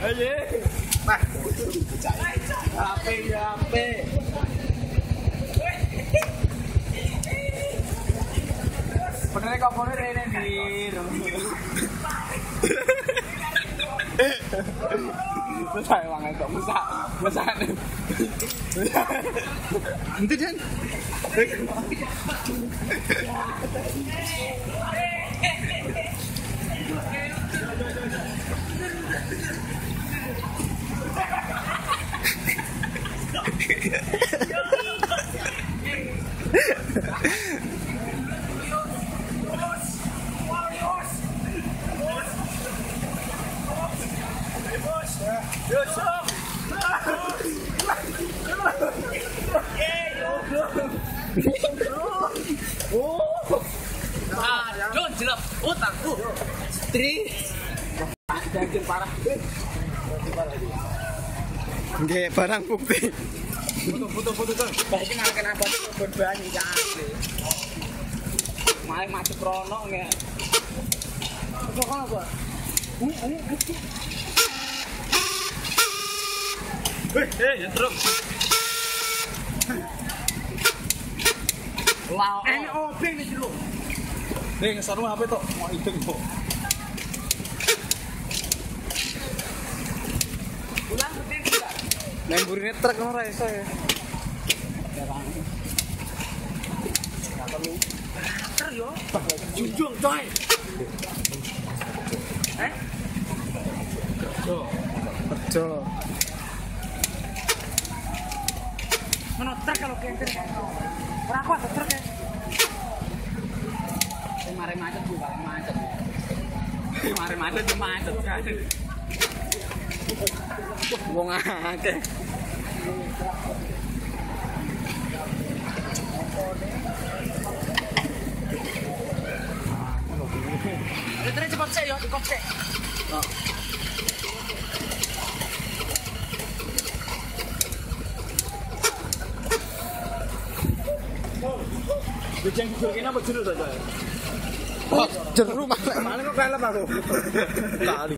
Nah. Ape ya ape. Bener kok bener ini dir. Masa emang itu masa masa Nanti dan. Aduh, jelek utangku. Tri. Jangan parah. Nggih, barang bukti. Foto foto foto. Baik nang kenapa berbahan iki asli. Malah macet krono nge. Kok ini. Eh, eh, ya truk. Wow. Ini obeng nih dulu. Nih, ngesaru HP tok. Mau itu kok. Nemburine truk ngono ra iso ya. Yo. Junjung coy. Eh? Bejo. Mana ter kalau kenter? Ora kuat ter kan. Mari macet bu, mari macet. Mari macet, macet kan. ngon à kìa Ada tadi cepat saya, cepat saya. Bejang jurkin apa jeruk saja? Oh, jeruk malah. Malah kok kalah baru. Kali.